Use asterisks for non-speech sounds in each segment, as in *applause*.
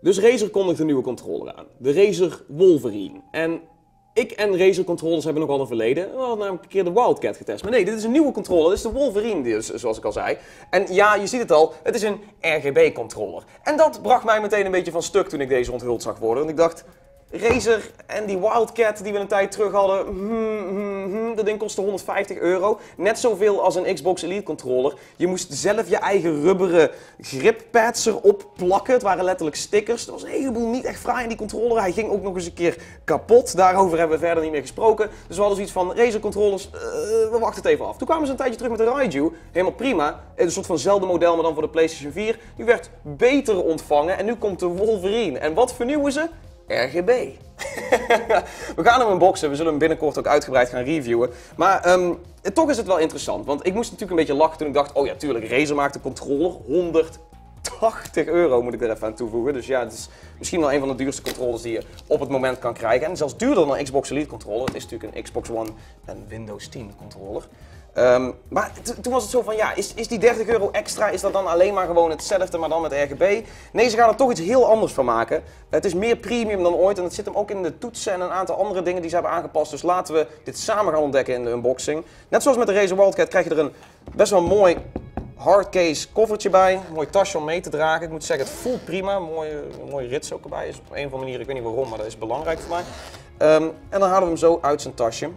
Dus Razer kondigt een nieuwe controller aan. De Razer Wolverine. En ik en Razer controllers hebben nogal een verleden. We hadden namelijk een keer de Wildcat getest. Maar nee, dit is een nieuwe controller. Dit is de Wolverine, zoals ik al zei. En ja, je ziet het al, het is een RGB-controller. En dat bracht mij meteen een beetje van stuk toen ik deze onthuld zag worden. Want ik dacht, Razer en die Wildcat die we een tijd terug hadden, hmm, hmm, dat ding kostte 150 euro. Net zoveel als een Xbox Elite controller. Je moest zelf je eigen rubberen grippads erop plakken. Het waren letterlijk stickers. Er was een heleboel niet echt fraai in die controller. Hij ging ook nog eens een keer kapot. Daarover hebben we verder niet meer gesproken. Dus we hadden zoiets van, Razer controllers, uh, we wachten het even af. Toen kwamen ze een tijdje terug met de Raiju. Helemaal prima. Een soort vanzelfde model, maar dan voor de PlayStation 4. Die werd beter ontvangen. En nu komt de Wolverine. En wat vernieuwen ze? RGB. *laughs* we gaan hem unboxen, we zullen hem binnenkort ook uitgebreid gaan reviewen. Maar um, toch is het wel interessant, want ik moest natuurlijk een beetje lachen toen ik dacht, oh ja tuurlijk, Razer maakt een controller, 180 euro moet ik er even aan toevoegen. Dus ja, het is misschien wel een van de duurste controllers die je op het moment kan krijgen. En zelfs duurder dan een Xbox Elite controller. Het is natuurlijk een Xbox One en Windows 10 controller. Um, maar toen was het zo van, ja, is, is die 30 euro extra, is dat dan alleen maar gewoon hetzelfde, maar dan met RGB? Nee, ze gaan er toch iets heel anders van maken. Het is meer premium dan ooit en het zit hem ook in de toetsen en een aantal andere dingen die ze hebben aangepast. Dus laten we dit samen gaan ontdekken in de unboxing. Net zoals met de Razer Wildcat krijg je er een best wel mooi hardcase koffertje bij. Mooi tasje om mee te dragen. Ik moet zeggen, het voelt prima. Mooie, mooie rits ook erbij. Is op een of andere manier, ik weet niet waarom, maar dat is belangrijk voor mij. Um, en dan halen we hem zo uit zijn tasje.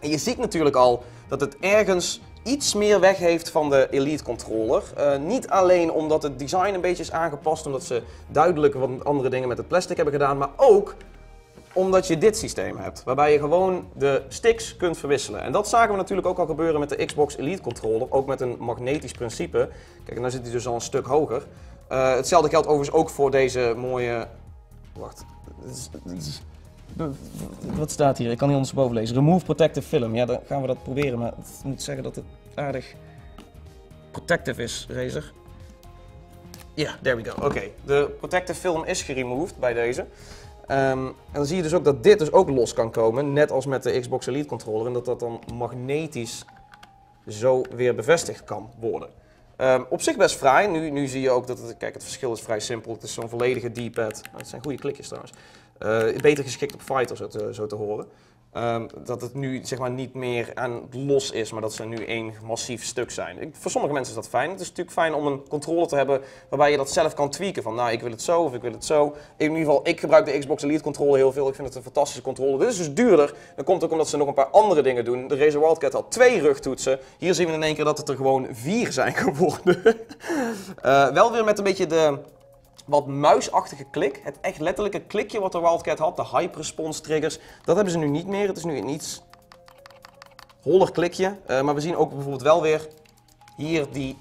En je ziet natuurlijk al dat het ergens iets meer weg heeft van de Elite controller. Uh, niet alleen omdat het design een beetje is aangepast, omdat ze duidelijk wat andere dingen met het plastic hebben gedaan, maar ook omdat je dit systeem hebt, waarbij je gewoon de sticks kunt verwisselen. En dat zagen we natuurlijk ook al gebeuren met de Xbox Elite controller, ook met een magnetisch principe. Kijk, en zit hij dus al een stuk hoger. Uh, hetzelfde geldt overigens ook voor deze mooie... Wacht. Wat staat hier? Ik kan niet ondersteboven lezen. Remove protective film. Ja, dan gaan we dat proberen. Maar ik moet zeggen dat het aardig protective is, Razer. Ja, there we go. Oké, de protective film is geremoved bij deze. Um, en dan zie je dus ook dat dit dus ook los kan komen, net als met de Xbox Elite controller. En dat dat dan magnetisch zo weer bevestigd kan worden. Um, op zich best fraai. Nu, nu zie je ook dat het, kijk, het verschil is vrij simpel. Het is zo'n volledige D-pad. Het zijn goede klikjes trouwens. Uh, beter geschikt op fighters, zo te, zo te horen. Um, dat het nu zeg maar niet meer aan los is, maar dat ze nu één massief stuk zijn. Voor sommige mensen is dat fijn. Het is natuurlijk fijn om een controller te hebben waarbij je dat zelf kan tweaken. Van nou, ik wil het zo of ik wil het zo. In ieder geval, ik gebruik de Xbox Elite controller heel veel. Ik vind het een fantastische controller. Dit is dus duurder. Dat komt ook omdat ze nog een paar andere dingen doen. De Razer Wildcat had twee rugtoetsen. Hier zien we in één keer dat het er gewoon vier zijn *laughs* geworden. uh, wel weer met een beetje de wat muisachtige klik. Het echt letterlijke klikje wat de Wildcat had, de hype response triggers, dat hebben ze nu niet meer. Het is nu een iets holler klikje. Uh, maar we zien ook bijvoorbeeld wel weer hier die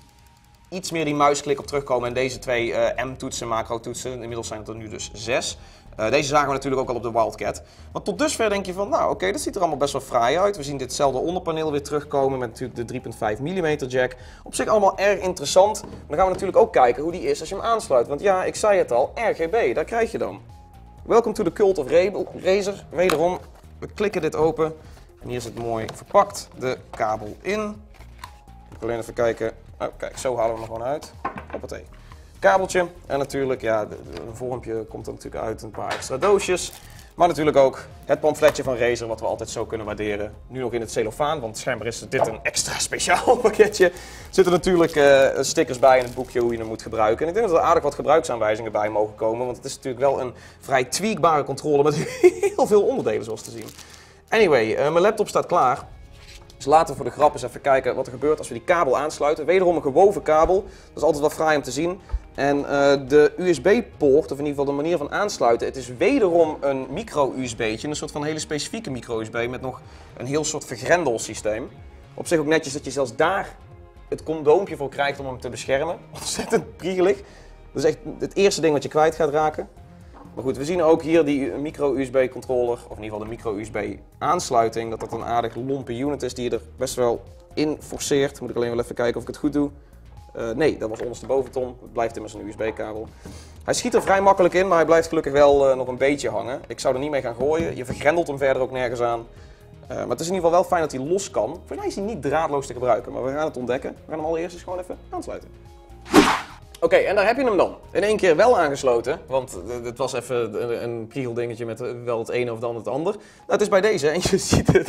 iets meer die muisklik op terugkomen. En deze twee uh, M-toetsen, macro-toetsen, inmiddels zijn het er nu dus zes. Uh, deze zagen we natuurlijk ook al op de Wildcat. Maar tot dusver denk je van, nou oké, dat ziet er allemaal best wel fraai uit. We zien ditzelfde onderpaneel weer terugkomen met natuurlijk de 3.5 mm jack. Op zich allemaal erg interessant. Maar dan gaan we natuurlijk ook kijken hoe die is als je hem aansluit. Want ja, ik zei het al, RGB, daar krijg je dan. Welcome to the Cult of Razer. Wederom, we klikken dit open. En hier zit mooi verpakt de kabel in. Ik wil alleen even kijken. Oh, kijk, zo halen we hem gewoon uit. Hoppatee kabeltje. En natuurlijk, ja, een vormpje komt er natuurlijk uit, een paar extra doosjes. Maar natuurlijk ook het pamfletje van Razer, wat we altijd zo kunnen waarderen. Nu nog in het cellofaan, want schijnbaar is dit een extra speciaal *laughs* pakketje. Er zitten natuurlijk uh, stickers bij in het boekje hoe je hem moet gebruiken. En ik denk dat er aardig wat gebruiksaanwijzingen bij mogen komen. Want het is natuurlijk wel een vrij tweakbare controller met *laughs* heel veel onderdelen zoals te zien. Anyway, uh, mijn laptop staat klaar. Dus laten we voor de grap eens even kijken wat er gebeurt als we die kabel aansluiten. Wederom een gewoven kabel. Dat is altijd wel fraai om te zien. En uh, de USB-poort, of in ieder geval de manier van aansluiten, het is wederom een micro-USB'tje. Een soort van hele specifieke micro-USB met nog een heel soort vergrendelsysteem. Op zich ook netjes dat je zelfs daar het condoompje voor krijgt om hem te beschermen. *laughs* Ontzettend priegelig. Dat is echt het eerste ding wat je kwijt gaat raken. Maar goed, we zien ook hier die micro-USB controller, of in ieder geval de micro-USB aansluiting, dat dat een aardig lompe unit is die je er best wel in forceert. Moet ik alleen wel even kijken of ik het goed doe. Uh, nee, dat was ondersteboven ton. Het blijft immers een USB-kabel. Hij schiet er vrij makkelijk in, maar hij blijft gelukkig wel uh, nog een beetje hangen. Ik zou er niet mee gaan gooien. Je vergrendelt hem verder ook nergens aan. Uh, maar het is in ieder geval wel fijn dat hij los kan. Voor mij is hij niet draadloos te gebruiken, maar we gaan het ontdekken. We gaan hem allereerst eens gewoon even aansluiten. Oké, en daar heb je hem dan. In één keer wel aangesloten, want het was even een, een priegeldingetje met wel het ene of dan het ander. Nou, het is bij deze en *laughs* je ziet het.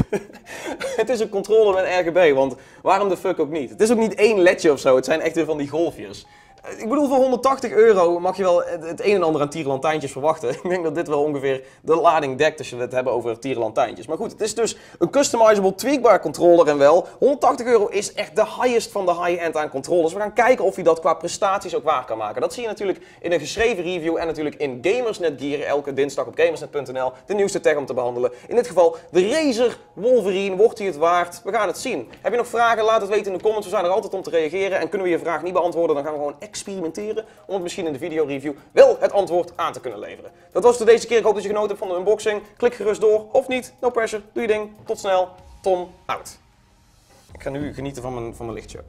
*laughs* het is een controller met RGB, want waarom de fuck ook niet? Het is ook niet één ledje of zo, het zijn echt weer van die golfjes. Ik bedoel, voor 180 euro mag je wel het een en ander aan tierenlantijntjes verwachten. Ik denk dat dit wel ongeveer de lading dekt als je het hebben over tierenlantijntjes. Maar goed, het is dus een customizable, tweakbaar controller en wel. 180 euro is echt de highest van de high-end aan controllers. We gaan kijken of hij dat qua prestaties ook waar kan maken. Dat zie je natuurlijk in een geschreven review en natuurlijk in Gamersnet Gear. Elke dinsdag op gamersnet.nl de nieuwste tech om te behandelen. In dit geval de Razer Wolverine. Wordt hij het waard? We gaan het zien. Heb je nog vragen? Laat het weten in de comments. We zijn er altijd om te reageren. En kunnen we je vraag niet beantwoorden, dan gaan we gewoon experimenteren om het misschien in de videoreview wel het antwoord aan te kunnen leveren. Dat was het deze keer. Ik hoop dat je genoten hebt van de unboxing. Klik gerust door, of niet. No pressure. Doe je ding. Tot snel. Tom out. Ik ga nu genieten van mijn, van mijn lichtshow.